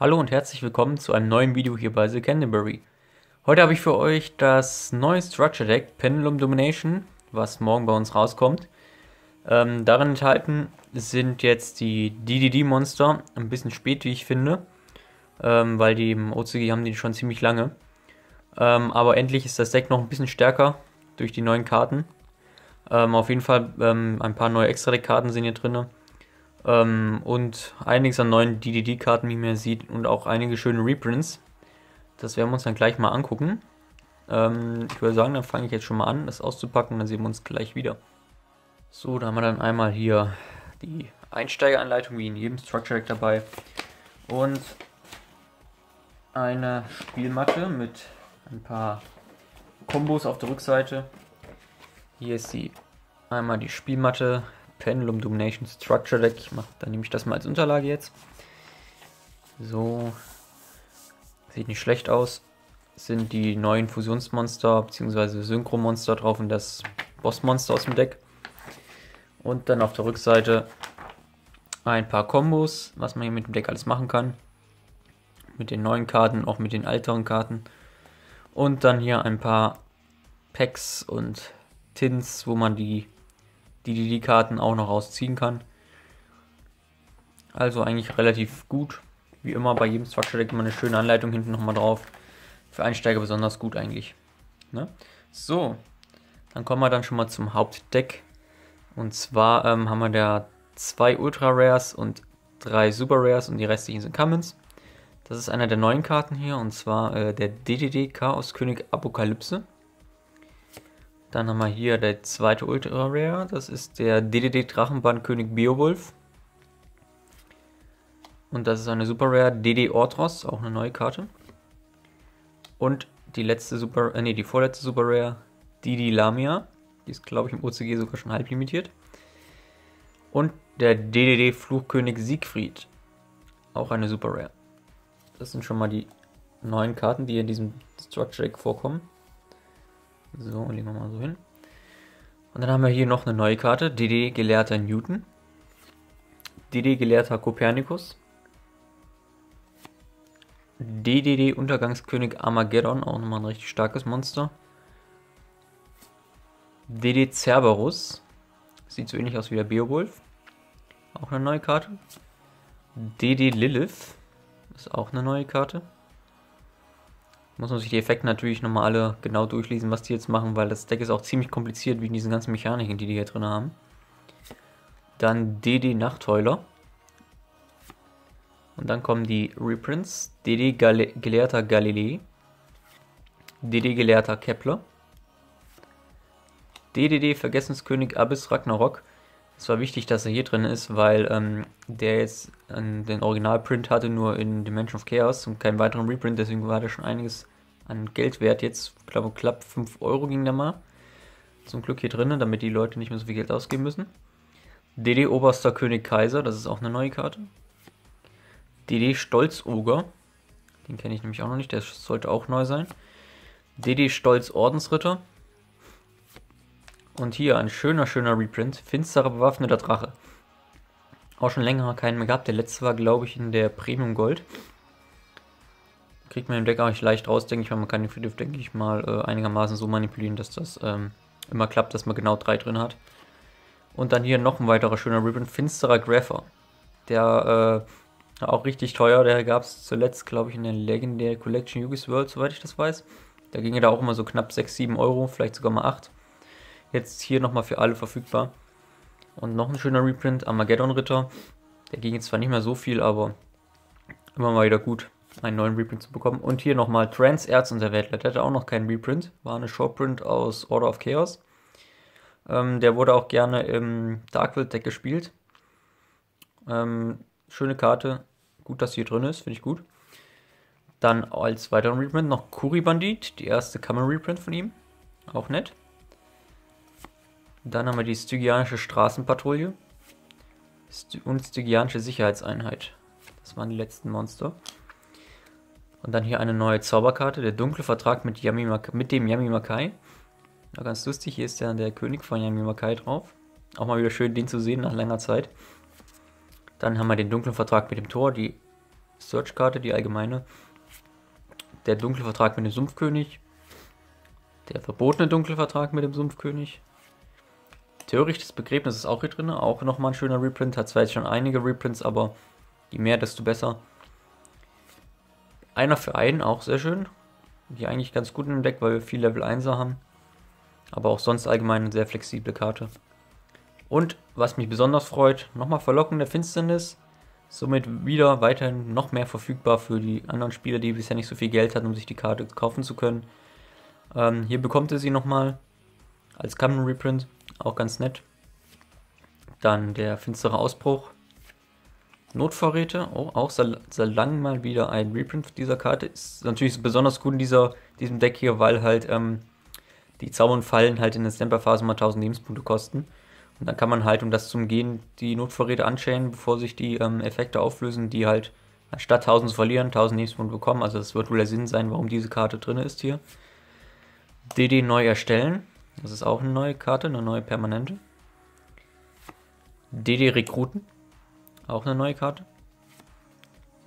Hallo und herzlich willkommen zu einem neuen Video hier bei The Canterbury. Heute habe ich für euch das neue Structure Deck Pendulum Domination, was morgen bei uns rauskommt. Ähm, darin enthalten sind jetzt die DDD-Monster, ein bisschen spät, wie ich finde, ähm, weil die im OCG haben die schon ziemlich lange. Ähm, aber endlich ist das Deck noch ein bisschen stärker durch die neuen Karten. Ähm, auf jeden Fall ähm, ein paar neue Extra-Deck-Karten sind hier drin. Ähm, und einiges an neuen DDD-Karten, wie man sieht, und auch einige schöne Reprints. Das werden wir uns dann gleich mal angucken. Ähm, ich würde sagen, dann fange ich jetzt schon mal an, das auszupacken, dann sehen wir uns gleich wieder. So, da haben wir dann einmal hier die Einsteigeranleitung, wie in jedem Structure Deck dabei. Und eine Spielmatte mit ein paar Kombos auf der Rückseite. Hier ist die einmal die Spielmatte Pendulum Domination Structure Deck. Ich mach, dann nehme ich das mal als Unterlage jetzt. So. Sieht nicht schlecht aus. Sind die neuen Fusionsmonster bzw. Synchromonster drauf und das Bossmonster aus dem Deck. Und dann auf der Rückseite ein paar Kombos, was man hier mit dem Deck alles machen kann. Mit den neuen Karten, auch mit den älteren Karten. Und dann hier ein paar Packs und Tins, wo man die DDD-Karten auch noch rausziehen kann. Also eigentlich relativ gut. Wie immer bei jedem Structure Deck immer eine schöne Anleitung hinten nochmal drauf. Für Einsteiger besonders gut eigentlich. Ne? So, dann kommen wir dann schon mal zum Hauptdeck. Und zwar ähm, haben wir da zwei Ultra Rares und drei Super Rares und die restlichen sind Commons. Das ist einer der neuen Karten hier und zwar äh, der DDD Chaos König Apokalypse. Dann haben wir hier der zweite Ultra Rare, das ist der DDD Drachenband König Beowulf. Und das ist eine Super Rare DD Orthros, auch eine neue Karte. Und die letzte Super, äh, nee, die vorletzte Super Rare, Didi Lamia. Die ist, glaube ich, im OCG sogar schon halb limitiert. Und der DDD Fluchkönig Siegfried. Auch eine Super Rare. Das sind schon mal die neuen Karten, die in diesem Structure Deck vorkommen. So, legen wir mal so hin. Und dann haben wir hier noch eine neue Karte. DD Gelehrter Newton. DD Gelehrter Kopernikus. DDD Untergangskönig Armageddon, auch nochmal ein richtig starkes Monster. DD Cerberus. Sieht so ähnlich aus wie der Beowulf. Auch eine neue Karte. DD Lilith. Ist auch eine neue Karte. Muss man sich die Effekte natürlich nochmal alle genau durchlesen, was die jetzt machen, weil das Deck ist auch ziemlich kompliziert wegen diesen ganzen Mechaniken, die die hier drin haben. Dann DD Nachtheuler. Und dann kommen die Reprints. DD Gale Gelehrter Galilei. DD Gelehrter Kepler. DDD Vergessenskönig Abyss Ragnarok. Es war wichtig, dass er hier drin ist, weil ähm, der jetzt äh, den Originalprint hatte, nur in Dimension of Chaos und keinen weiteren Reprint, deswegen war da schon einiges an Geld wert. Jetzt, glaube ich, knapp 5 Euro ging der mal. Zum Glück hier drin, damit die Leute nicht mehr so viel Geld ausgeben müssen. DD Oberster König Kaiser, das ist auch eine neue Karte. DD Stolzoger, den kenne ich nämlich auch noch nicht, der sollte auch neu sein. DD Stolz Ordensritter, und hier ein schöner, schöner Reprint. Finsterer bewaffneter Drache. Auch schon länger keinen mehr gehabt. Der letzte war, glaube ich, in der Premium Gold. Kriegt man im Deck auch nicht leicht raus, denke ich mal. Man kann den Friedhof, denke ich mal, äh, einigermaßen so manipulieren, dass das ähm, immer klappt, dass man genau drei drin hat. Und dann hier noch ein weiterer schöner Reprint. Finsterer Grapher. Der äh, auch richtig teuer. Der gab es zuletzt, glaube ich, in der Legendary Collection Yugis World, soweit ich das weiß. Da ging er da auch immer so knapp 6, 7 Euro, vielleicht sogar mal 8. Jetzt hier nochmal für alle verfügbar. Und noch ein schöner Reprint, Armageddon Ritter. Der ging jetzt zwar nicht mehr so viel, aber immer mal wieder gut, einen neuen Reprint zu bekommen. Und hier nochmal Trans Erz und der Weltler. Der hatte auch noch keinen Reprint. War eine Shortprint aus Order of Chaos. Ähm, der wurde auch gerne im Darkwild Deck gespielt. Ähm, schöne Karte. Gut, dass sie hier drin ist. Finde ich gut. Dann als weiteren Reprint noch Kuri Bandit. Die erste Common Reprint von ihm. Auch nett. Dann haben wir die Stygianische Straßenpatrouille und Stygianische Sicherheitseinheit. Das waren die letzten Monster. Und dann hier eine neue Zauberkarte, der dunkle Vertrag mit, Yami mit dem Yami Makai. Ja, ganz lustig, hier ist ja der König von Yami Makai drauf. Auch mal wieder schön, den zu sehen nach langer Zeit. Dann haben wir den dunklen Vertrag mit dem Tor, die Search-Karte, die allgemeine. Der dunkle Vertrag mit dem Sumpfkönig. Der verbotene dunkle Vertrag mit dem Sumpfkönig. Theoretisch das Begräbnis ist auch hier drin, auch nochmal ein schöner Reprint. Hat zwar jetzt schon einige Reprints, aber je mehr, desto besser. Einer für einen, auch sehr schön. Die eigentlich ganz gut im Deck, weil wir viel Level 1er haben. Aber auch sonst allgemein eine sehr flexible Karte. Und was mich besonders freut, nochmal Verlockung der Finsternis. Somit wieder weiterhin noch mehr verfügbar für die anderen Spieler, die bisher nicht so viel Geld hatten, um sich die Karte kaufen zu können. Ähm, hier bekommt ihr sie nochmal als Common Reprint, auch ganz nett. Dann der finstere Ausbruch. Notvorräte, oh, auch seit langem mal wieder ein Reprint dieser Karte. Ist natürlich besonders gut in dieser, diesem Deck hier, weil halt ähm, die Zauber und Fallen halt in der Stamper-Phase mal 1000 Lebenspunkte kosten. Und dann kann man halt, um das zu umgehen, die Notvorräte anschälen, bevor sich die ähm, Effekte auflösen, die halt anstatt 1000 zu verlieren, 1000 Lebenspunkte bekommen. Also das wird wohl der Sinn sein, warum diese Karte drin ist hier. DD neu erstellen. Das ist auch eine neue Karte, eine neue permanente. DD Rekruten. Auch eine neue Karte.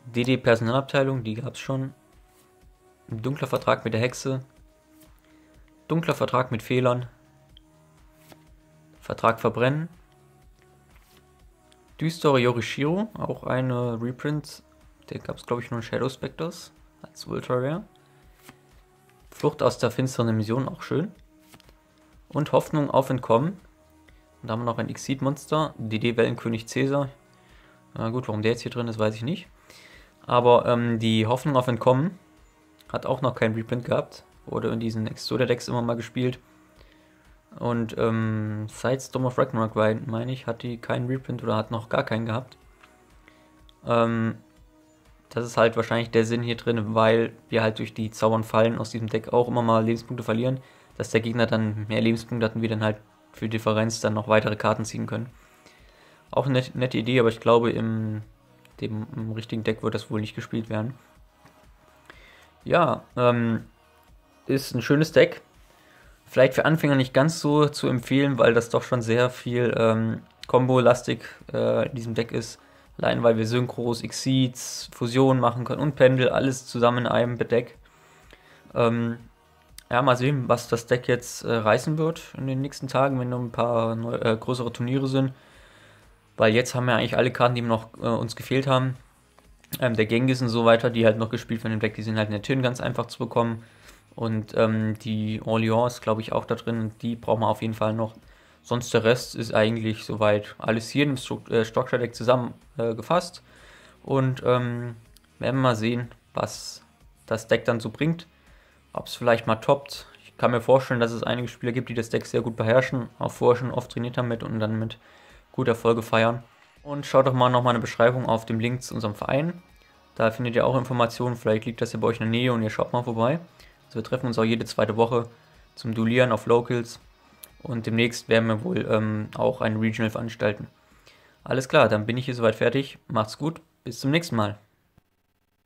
DD Personalabteilung, die gab es schon. Dunkler Vertrag mit der Hexe. Dunkler Vertrag mit Fehlern. Vertrag verbrennen. Düstere Yorishiro, auch eine Reprint. Der gab es, glaube ich, nur in Shadow Specters als Ultra Rare. Flucht aus der finsteren Mission, auch schön. Und Hoffnung auf Entkommen. Und da haben wir noch ein Exit-Monster, DD-Wellenkönig Caesar. Na gut, warum der jetzt hier drin ist, weiß ich nicht. Aber ähm, die Hoffnung auf Entkommen hat auch noch keinen Reprint gehabt. Wurde in diesen Exodia-Decks immer mal gespielt. Und ähm, seit Storm of Ragnarok, meine ich, hat die keinen Reprint oder hat noch gar keinen gehabt. Ähm, das ist halt wahrscheinlich der Sinn hier drin, weil wir halt durch die Zaubern Fallen aus diesem Deck auch immer mal Lebenspunkte verlieren, dass der Gegner dann mehr Lebenspunkte hat und wir dann halt für Differenz dann noch weitere Karten ziehen können. Auch eine nette Idee, aber ich glaube, im, dem, im richtigen Deck wird das wohl nicht gespielt werden. Ja, ähm, ist ein schönes Deck. Vielleicht für Anfänger nicht ganz so zu empfehlen, weil das doch schon sehr viel ähm, Combo-lastig äh, in diesem Deck ist. Allein weil wir Synchros, Exceeds, Fusionen machen können und Pendel, alles zusammen in einem Deck. Ähm, ja, mal sehen, was das Deck jetzt äh, reißen wird in den nächsten Tagen, wenn noch ein paar neu, äh, größere Turniere sind. Weil jetzt haben wir eigentlich alle Karten, die noch äh, uns gefehlt haben. Ähm, der Genghis und so weiter, die halt noch gespielt werden im Deck, die sind halt in der Tin ganz einfach zu bekommen. Und ähm, die Orleans, glaube ich, auch da drin. Die brauchen wir auf jeden Fall noch. Sonst der Rest ist eigentlich soweit alles hier im äh, Stockshare-Deck zusammengefasst. Äh, und ähm, werden wir mal sehen, was das Deck dann so bringt. Ob es vielleicht mal toppt. Ich kann mir vorstellen, dass es einige Spieler gibt, die das Deck sehr gut beherrschen, auch vorher schon oft trainiert haben mit und dann mit guter Erfolge feiern. Und schaut doch mal nochmal eine Beschreibung auf dem Link zu unserem Verein. Da findet ihr auch Informationen, vielleicht liegt das ja bei euch in der Nähe und ihr schaut mal vorbei. Also wir treffen uns auch jede zweite Woche zum Duellieren auf Locals und demnächst werden wir wohl ähm, auch ein Regional veranstalten. Alles klar, dann bin ich hier soweit fertig. Macht's gut, bis zum nächsten Mal.